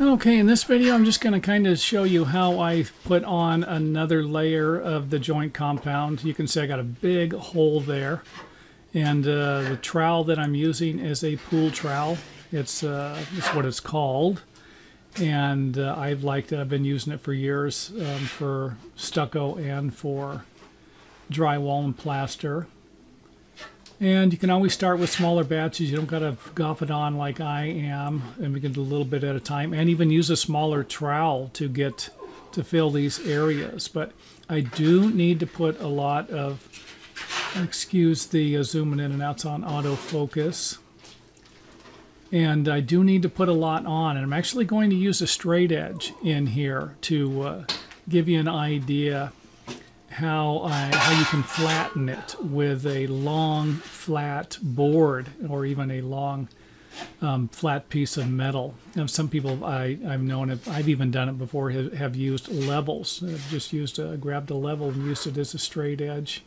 Okay, in this video I'm just going to kind of show you how I put on another layer of the joint compound. You can see I got a big hole there. And uh, the trowel that I'm using is a pool trowel. It's, uh, it's what it's called. And uh, I've liked it. I've been using it for years um, for stucco and for drywall and plaster. And you can always start with smaller batches. You don't got to golf it on like I am, and we can do a little bit at a time, and even use a smaller trowel to get to fill these areas. But I do need to put a lot of, excuse the uh, zooming in and out, it's on autofocus. And I do need to put a lot on, and I'm actually going to use a straight edge in here to uh, give you an idea how how you can flatten it with a long flat board or even a long um, flat piece of metal. Some people I, I've known it, I've even done it before have, have used levels. I've just used a, grabbed a level and used it as a straight edge.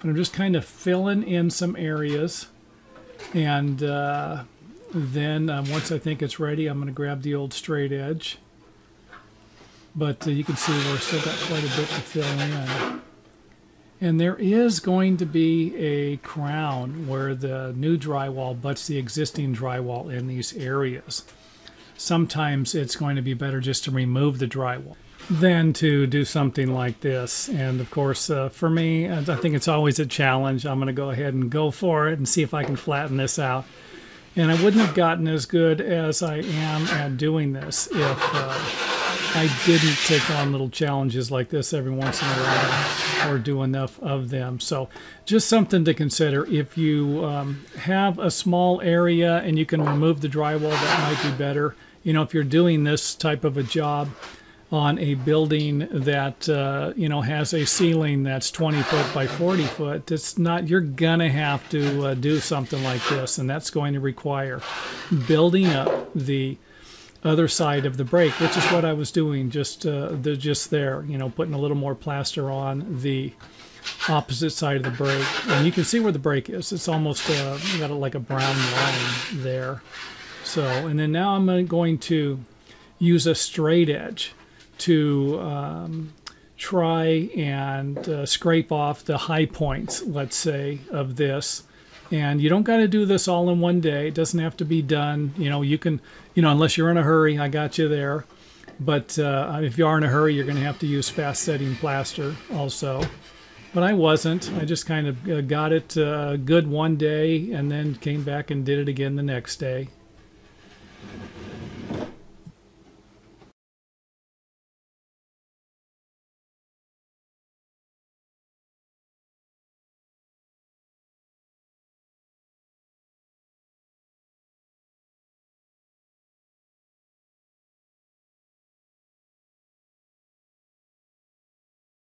But I'm just kind of filling in some areas and uh, then um, once I think it's ready I'm going to grab the old straight edge but uh, you can see we're still got quite a bit to fill in. And there is going to be a crown where the new drywall butts the existing drywall in these areas. Sometimes it's going to be better just to remove the drywall than to do something like this. And of course, uh, for me, I think it's always a challenge. I'm going to go ahead and go for it and see if I can flatten this out. And I wouldn't have gotten as good as I am at doing this if uh, I didn't take on little challenges like this every once in a while or do enough of them. So just something to consider. If you um, have a small area and you can remove the drywall, that might be better. You know, if you're doing this type of a job on a building that, uh, you know, has a ceiling that's 20 foot by 40 foot, it's not, you're going to have to uh, do something like this. And that's going to require building up the other side of the break, which is what I was doing just uh, the, just there, you know, putting a little more plaster on the opposite side of the break. And you can see where the break is. It's almost uh, got a, like a brown line there. So, and then now I'm going to use a straight edge to um, try and uh, scrape off the high points, let's say, of this and you don't got to do this all in one day. It doesn't have to be done. You know, you can, you know, unless you're in a hurry, I got you there. But uh, if you are in a hurry, you're going to have to use fast setting plaster also. But I wasn't. I just kind of uh, got it uh, good one day and then came back and did it again the next day.